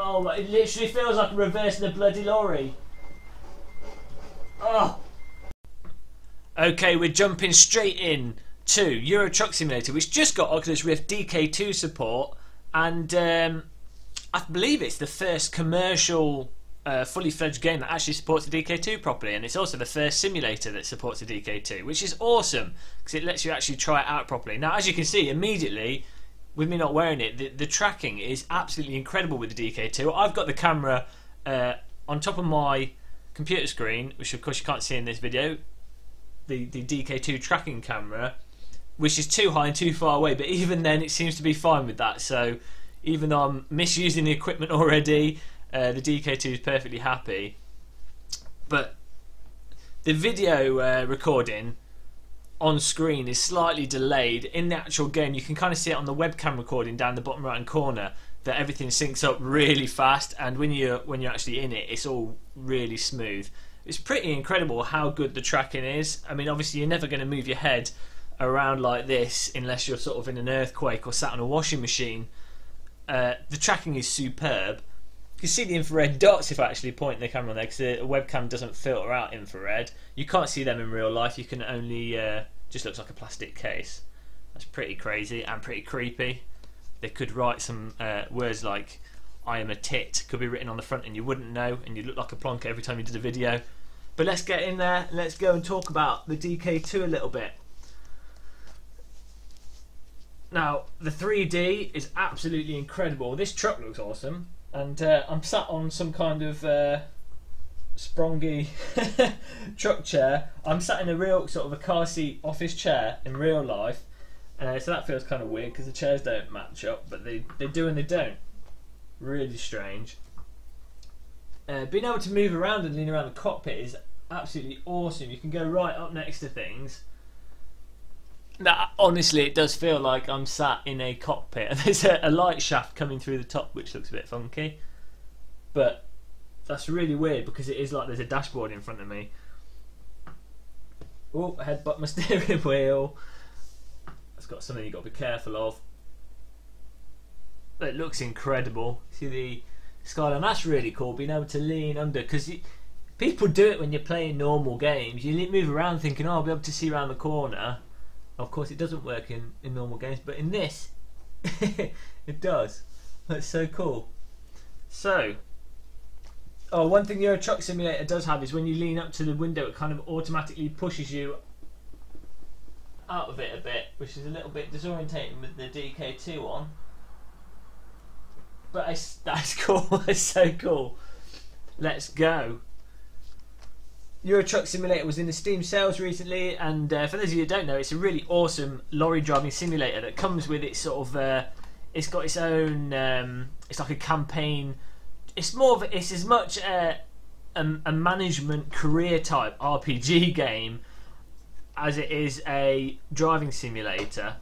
Oh, my- it literally feels like reversing a bloody lorry. Oh. Okay, we're jumping straight in to Euro Truck Simulator, which just got Oculus Rift DK2 support, and um, I believe it's the first commercial, uh, fully fledged game that actually supports the DK2 properly, and it's also the first simulator that supports the DK2, which is awesome because it lets you actually try it out properly. Now, as you can see, immediately with me not wearing it, the, the tracking is absolutely incredible with the DK2. I've got the camera uh, on top of my computer screen, which of course you can't see in this video, the, the DK2 tracking camera, which is too high and too far away, but even then it seems to be fine with that. So even though I'm misusing the equipment already, uh, the DK2 is perfectly happy. But the video uh, recording on screen is slightly delayed. In the actual game, you can kind of see it on the webcam recording down the bottom right hand corner that everything syncs up really fast, and when you're when you're actually in it, it's all really smooth. It's pretty incredible how good the tracking is. I mean, obviously, you're never going to move your head around like this unless you're sort of in an earthquake or sat on a washing machine. Uh, the tracking is superb. You can see the infrared dots if I actually point the camera on there because the webcam doesn't filter out infrared. You can't see them in real life. You can only uh, just looks like a plastic case. That's pretty crazy and pretty creepy. They could write some uh, words like "I am a tit" could be written on the front and you wouldn't know, and you'd look like a plonker every time you did a video. But let's get in there. Let's go and talk about the DK2 a little bit. Now, the 3D is absolutely incredible. This truck looks awesome, and uh, I'm sat on some kind of uh, sprongy truck chair. I'm sat in a real sort of a car seat office chair in real life, uh, so that feels kind of weird because the chairs don't match up, but they, they do and they don't. Really strange. Uh, being able to move around and lean around the cockpit is absolutely awesome. You can go right up next to things. That honestly, it does feel like I'm sat in a cockpit. There's a, a light shaft coming through the top, which looks a bit funky, but that's really weird because it is like there's a dashboard in front of me. Oh, headbutt my steering wheel. That's got something you've got to be careful of. It looks incredible. See the skyline. That's really cool. Being able to lean under because people do it when you're playing normal games. You move around thinking, "Oh, I'll be able to see around the corner." Of course, it doesn't work in, in normal games, but in this, it does. That's so cool. So, oh, one thing Euro Truck Simulator does have is when you lean up to the window, it kind of automatically pushes you out of it a bit, which is a little bit disorientating with the DK2 on. But that's cool. it's so cool. Let's go. Euro Truck Simulator was in the Steam sales recently, and uh, for those of you who don't know, it's a really awesome lorry driving simulator that comes with its sort of. Uh, it's got its own. Um, it's like a campaign. It's more of. It's as much a, a, a management career type RPG game as it is a driving simulator.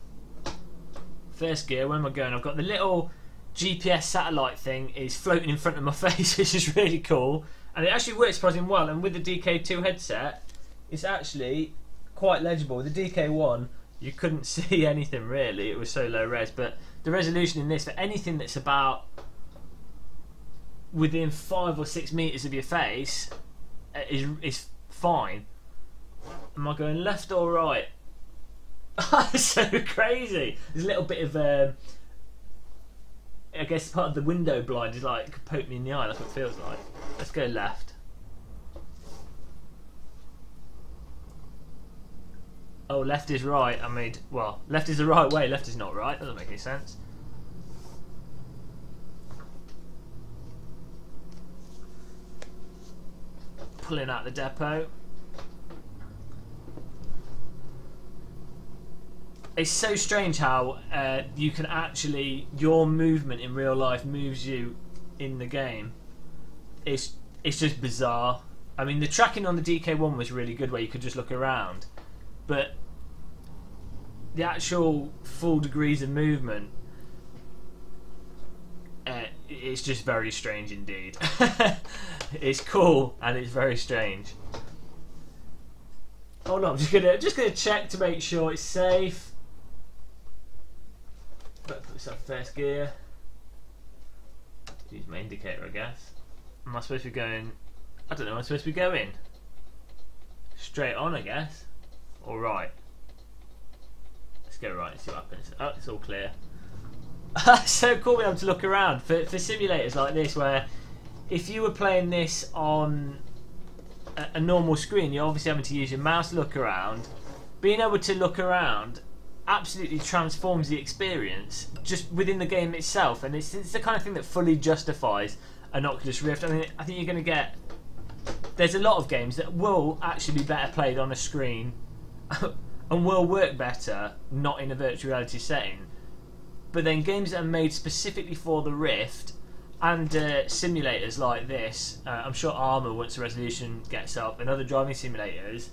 First gear, where am I going? I've got the little GPS satellite thing is floating in front of my face, which is really cool. And it actually works surprisingly well. And with the DK2 headset, it's actually quite legible. With the DK1, you couldn't see anything really. It was so low res. But the resolution in this, for anything that's about within five or six meters of your face, uh, is is fine. Am I going left or right? That's so crazy. There's a little bit of, um, I guess, part of the window blind is like poke me in the eye. That's what it feels like. Let's go left. Oh, left is right. I made well, left is the right way. Left is not right. Doesn't make any sense. Pulling out the depot. it's so strange how uh, you can actually your movement in real life moves you in the game. It's it's just bizarre. I mean, the tracking on the DK1 was really good, where you could just look around, but the actual full degrees of movement, uh, it's just very strange indeed. it's cool and it's very strange. Hold on, I'm just gonna just gonna check to make sure it's safe. But put this up first gear. Use my indicator, I guess. Am I supposed to be going? I don't know. Am I supposed to be going straight on? I guess. All right. Let's go right and see what happens. Oh, it's all clear. so cool being able to look around for for simulators like this, where if you were playing this on a, a normal screen, you're obviously having to use your mouse to look around. Being able to look around absolutely transforms the experience just within the game itself, and it's, it's the kind of thing that fully justifies an Oculus Rift. I mean, I think you're going to get. There's a lot of games that will actually be better played on a screen and will work better not in a virtual reality setting. But then games that are made specifically for the Rift and uh, simulators like this, uh, I'm sure Armour once the resolution gets up, and other driving simulators,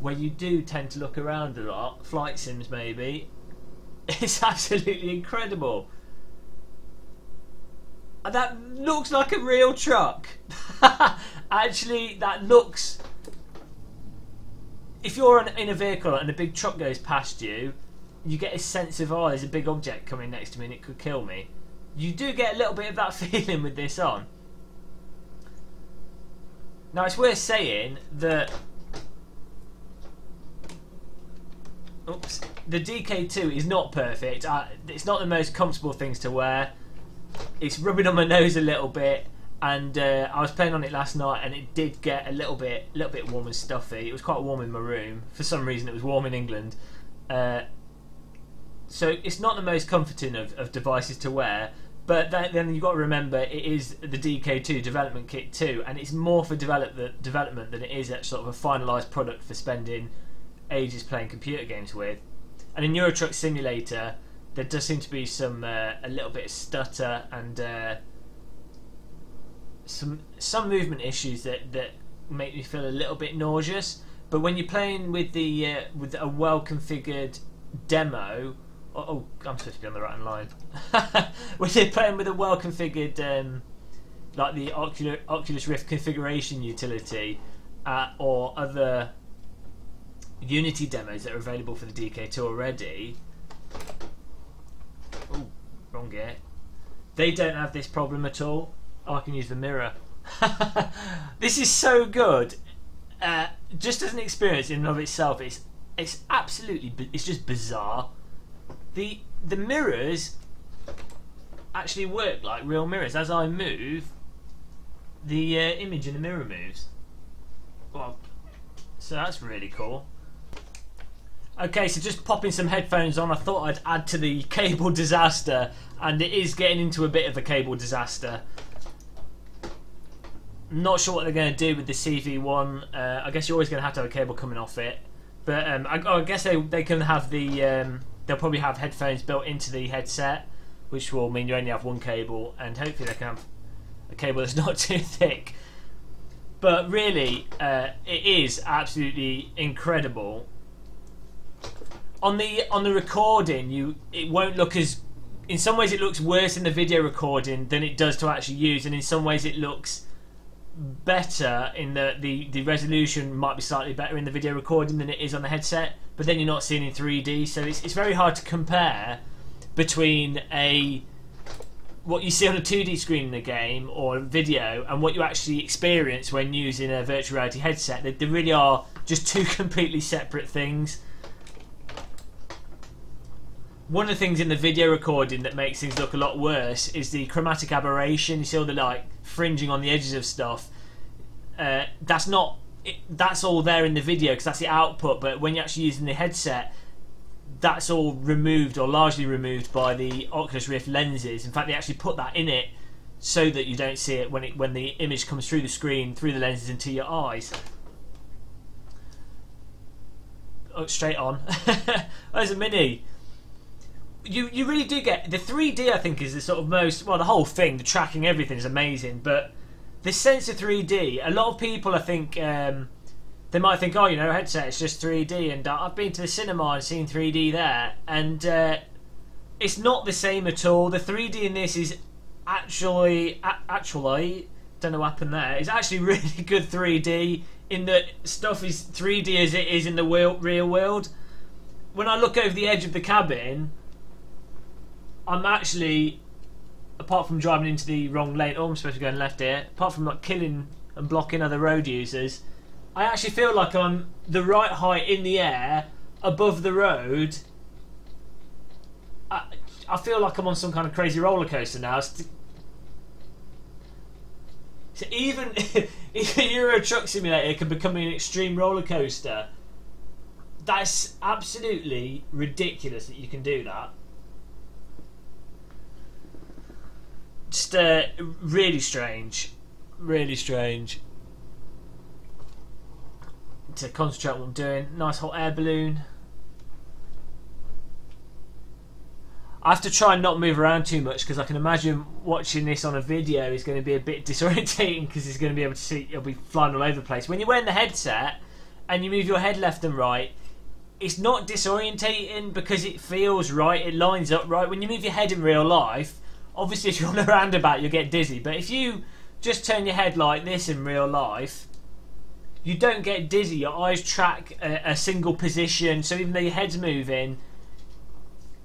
where you do tend to look around a lot, flight sims maybe, it's absolutely incredible. That looks like a real truck. Actually, that looks. If you're in a vehicle and a big truck goes past you, you get a sense of, oh, there's a big object coming next to me and it could kill me. You do get a little bit of that feeling with this on. Now, it's worth saying that Oops. The DK2 is not perfect. It's not the most comfortable things to wear. It's rubbing on my nose a little bit, and uh, I was playing on it last night, and it did get a little bit, little bit warm and stuffy. It was quite warm in my room. For some reason, it was warm in England. Uh, so it's not the most comforting of, of devices to wear. But then you've got to remember it is the DK2 development kit too, and it's more for develop development than it is a sort of a finalised product for spending ages playing computer games with. And in Euro Truck Simulator, there does seem to be some uh, a little bit of stutter and uh, some some movement issues that that make me feel a little bit nauseous. But when you're playing with the uh, with a well configured demo, oh, oh, I'm supposed to be on the right line. when you're playing with a well configured um, like the Oculus, Oculus Rift configuration utility uh, or other Unity demos that are available for the DK2 already. Wrong. They don't have this problem at all. Oh, I can use the mirror. this is so good. Uh, just as an experience in and of itself, it's it's absolutely it's just bizarre. The the mirrors actually work like real mirrors. As I move, the uh, image in the mirror moves. Well, so that's really cool. Okay, so just popping some headphones on, I thought I'd add to the cable disaster, and it is getting into a bit of a cable disaster. Not sure what they're going to do with the CV1. Uh, I guess you're always going to have to have a cable coming off it. But um, I, I, guess they, they can have the... Um, they'll probably have headphones built into the headset, which will mean you only have one cable, and hopefully they can have a cable that's not too thick. But really, uh, it is absolutely incredible on the on the recording, you it won't look as. In some ways, it looks worse in the video recording than it does to actually use, and in some ways, it looks better in the, the the resolution might be slightly better in the video recording than it is on the headset. But then you're not seeing in 3D, so it's it's very hard to compare between a what you see on a 2D screen in the game or video and what you actually experience when using a virtual reality headset. They, they really are just two completely separate things one of the things in the video recording that makes things look a lot worse is the chromatic aberration. You see all the like fringing on the edges of stuff. Uh, that's not. It, that's all there in the video because that's the output. But when you're actually using the headset, that's all removed or largely removed by the Oculus Rift lenses. In fact, they actually put that in it so that you don't see it when it when the image comes through the screen through the lenses into your eyes. Oh, straight on. There's a mini you you really do get the 3D. I think is the sort of most well the whole thing, the tracking, everything is amazing. But the sense of 3D, a lot of people I think um, they might think, oh, you know, headset it's just 3D, and uh, I've been to the cinema and seen 3D there, and uh, it's not the same at all. The 3D in this is actually actually don't know what happened there. It's actually really good 3D in that stuff is 3D as it is in the real world. When I look over the edge of the cabin, I'm actually apart from driving into the wrong lane, oh, I'm supposed to be going left here. Apart from like killing and blocking other road users, I actually feel like I'm the right height in the air above the road. I, I feel like I'm on some kind of crazy roller coaster now. So even even Euro Truck Simulator can become an extreme roller coaster. That's absolutely ridiculous that you can do that. Just uh, really strange, really strange. To concentrate on what I'm doing. Nice hot air balloon. I have to try and not move around too much because I can imagine watching this on a video is going to be a bit disorientating because it's going to be able to see you'll be flying all over the place. When you're wearing the headset and you move your head left and right, it's not disorientating because it feels right, it lines up right. When you move your head in real life, obviously if you're on a roundabout you'll get dizzy, but if you just turn your head like this in real life, you don't get dizzy. Your eyes track a, a single position, so even though your head's moving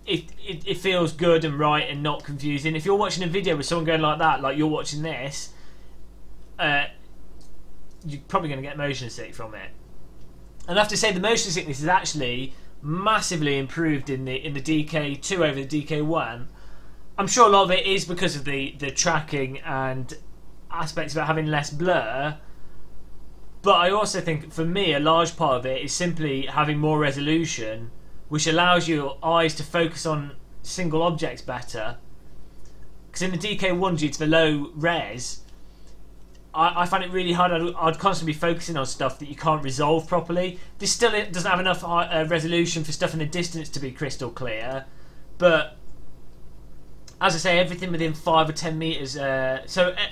it, it, it feels good and right and not confusing. If you're watching a video with someone going like that, like you're watching this, uh, you're probably going to get motion sick from it. And I have to say, the motion sickness is actually massively improved in the in the DK2 over the DK1. I'm sure a lot of it is because of the the tracking and aspects it having less blur. But I also think, for me, a large part of it is simply having more resolution which allows your eyes to focus on single objects better. Because in the DK1, due to the low res, I, I find it really hard. I'd, I'd, constantly be focusing on stuff that you can't resolve properly. This still doesn't have enough uh, resolution for stuff in the distance to be crystal clear, but as I say, everything within five or ten meters. Uh, so, uh,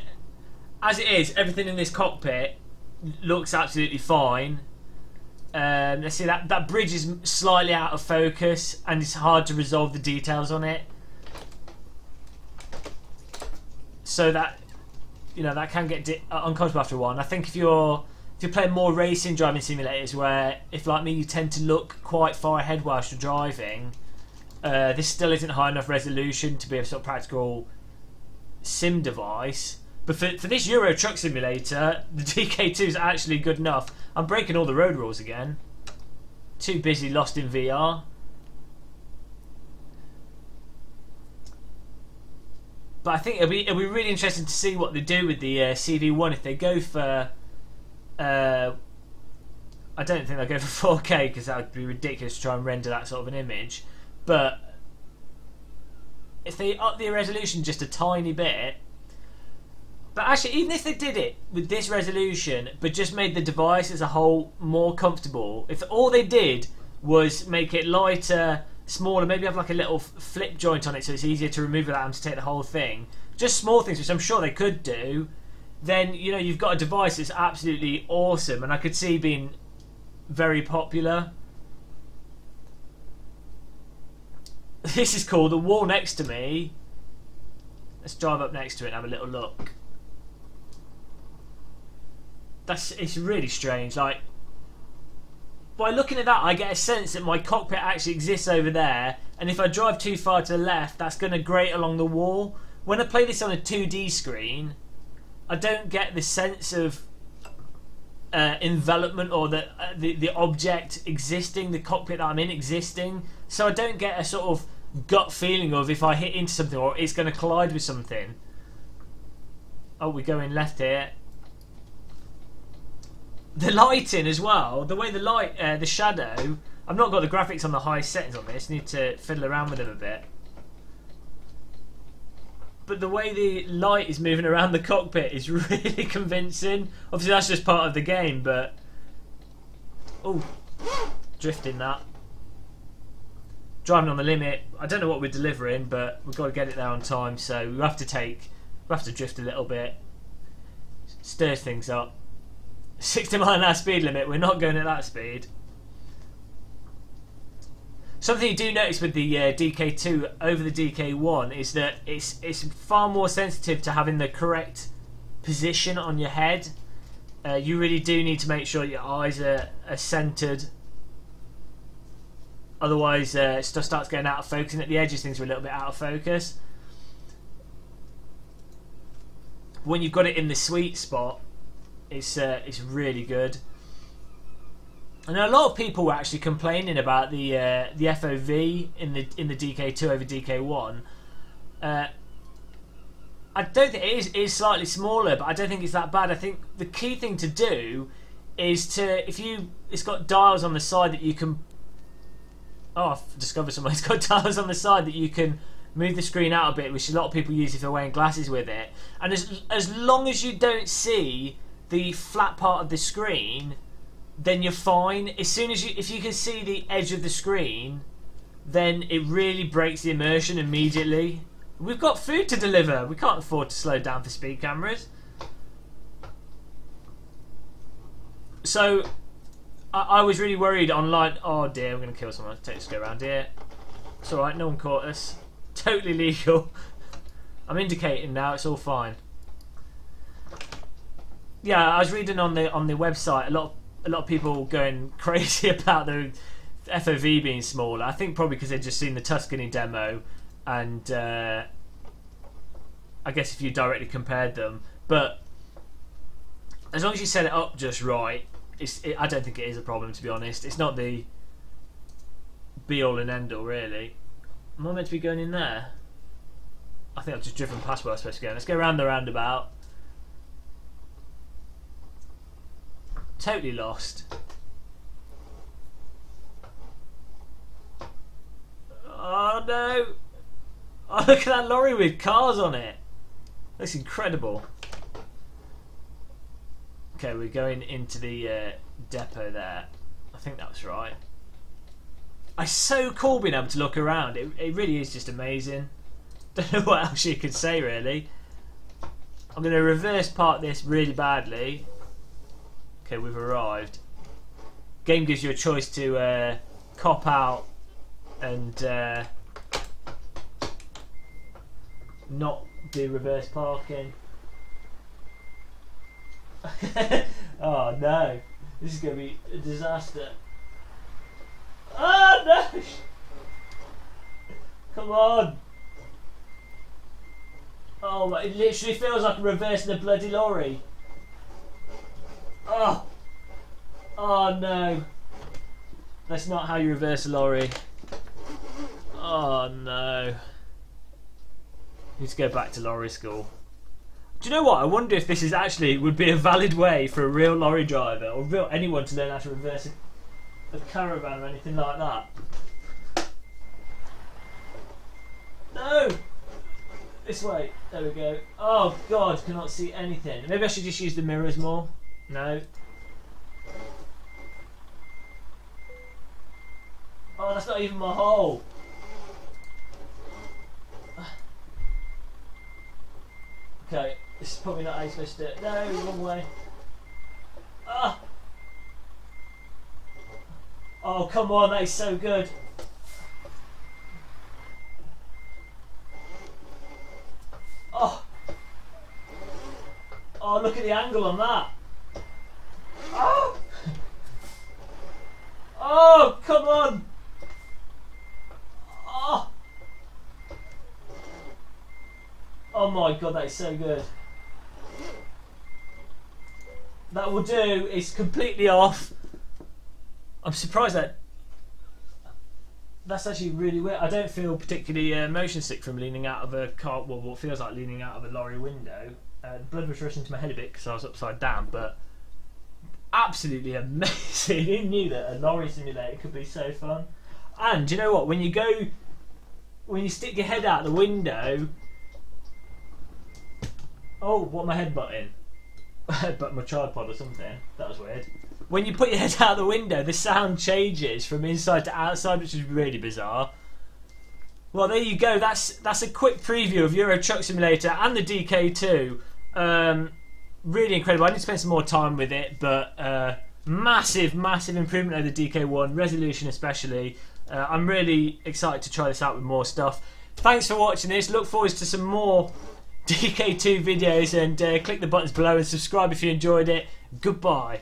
as it is, everything in this cockpit looks absolutely fine. Um, let's see that that bridge is slightly out of focus, and it's hard to resolve the details on it. So that you know that can get uh, uncomfortable after a while. I think if you're if you're playing more racing driving simulators, where if like me you tend to look quite far ahead whilst you're driving, uh, this still isn't high enough resolution to be a sort of practical sim device. But for, for this Euro Truck Simulator, the DK2 is actually good enough. I'm breaking all the road rules again. Too busy lost in VR. But I think it'll be it'll be really interesting to see what they do with the uh, CV1 if they go for. Uh, I don't think they'll go for 4K because that would be ridiculous to try and render that sort of an image. But if they up the resolution just a tiny bit, but actually, even if they did it with this resolution, but just made the device as a whole more comfortable, if all they did was make it lighter, smaller, maybe have like a little flip joint on it so it's easier to remove without having to take the whole thing, just small things, which I'm sure they could do, then you know you've got a device that's absolutely awesome, and I could see being very popular. This is cool. The wall next to me. Let's drive up next to it and have a little look that's it's really strange. Like by looking at that, I get a sense that my cockpit actually exists over there, and if I drive too far to the left, that's going to grate along the wall. When I play this on a 2D screen, I don't get the sense of uh, envelopment or the, uh, the the object existing, the cockpit that I'm in existing. So I don't get a sort of gut feeling of if I hit into something or it's going to collide with something. Oh, we're going left here the lighting as well, the way the light, uh, the shadow. I've not got the graphics on the high settings on this. Need to fiddle around with them a bit. But the way the light is moving around the cockpit is really convincing. Obviously, that's just part of the game, but oh, drifting that. Driving on the limit. I don't know what we're delivering, but we've got to get it there on time. So we have to take, we have to drift a little bit, stir things up. 60 mile an hour speed limit. We're not going at that speed. Something you do notice with the uh, DK2 over the DK1 is that it's it's far more sensitive to having the correct position on your head. Uh, you really do need to make sure your eyes are, are centered. Otherwise, uh, stuff starts getting out of focus, and at the edges, things are a little bit out of focus. when you've got it in the sweet spot, it's uh, it's really good. And a lot of people were actually complaining about the uh, the FOV in the in the DK2 over DK1. Uh, I don't think it is, it is slightly smaller, but I don't think it's that bad. I think the key thing to do is to if you it's got dials on the side that you can. Oh, I've discovered. It's got dials on the side that you can move the screen out a bit, which a lot of people use if they're wearing glasses with it. And as as long as you don't see the flat part of the screen, then you're fine. As soon as you if you can see the edge of the screen, then it really breaks the immersion immediately. We've got food to deliver. We can't afford to slow down for speed cameras. So, I, I was really worried online. Oh dear, we're going to kill someone. Take this go around here. It's alright, no one caught us. Totally legal. I'm indicating now, it's all fine. Yeah, I was reading on the on the website a lot of, a lot of people going crazy about the FOV being smaller. I think probably because they'd just seen the Tuscany demo and uh, I guess if you directly compared them, but as long as you set it up just right, it, I don't think it is a problem. To be honest, it's not the be all and end all really. Am I meant to be going in there? I think I've just driven past where I was supposed to go. Let's go around the roundabout. Totally lost. Oh no! Oh, look at that lorry with cars on it. Looks incredible. Okay, we're going into the uh, depot there. I think that's right. It's so cool being able to look around. It, it really is just amazing. Don't know what else you could say, really. I'm going to reverse park this really badly. Okay, we've arrived. Game gives you a choice to uh, cop out and... Uh, not do reverse parking. oh no, this is going to be a disaster. Oh no! Come on! Oh, my, it literally feels like reversing a bloody lorry. Oh! Oh no! That's not how you reverse a lorry. Oh no. Need to go back to lorry school. Do you know what? I wonder if this is actually would be a valid way for a real lorry driver or real anyone to learn how to reverse a, a caravan or anything like that. No! This way. There we go. Oh god, cannot see anything. Maybe I should just use the mirrors more. No. Oh, that's not even my hole. Okay, this is probably not how you're supposed to do it. No, wrong way. Ah! Oh, come on, that is so good. Oh! Oh, look at the angle on that. Oh! Oh, come on! Oh my god, that is so good. That will do. It's completely off. I'm surprised that that's actually really weird. I don't feel particularly uh, motion sick from leaning out of a car. Well, what feels like leaning out of a lorry window. Uh, blood was rushing to my head a bit because I was upside down, but absolutely amazing. Who knew that a lorry simulator could be so fun? And you know what? When you go, when you stick your head out the window, Oh, what my headbutt in? headbutt my tripod or something. That was weird. When you put your head out the window, the sound changes from inside to outside, which is really bizarre. Well, there you go. That's that's a quick preview of Euro Truck Simulator and the DK2. Um, really incredible. I need to spend some more time with it, but uh, massive, massive improvement over the DK1 resolution, especially. Uh, I'm really excited to try this out with more stuff. Thanks for watching this. Look forward to some more DK2 videos and uh, click the buttons below and subscribe if you enjoyed it. Goodbye.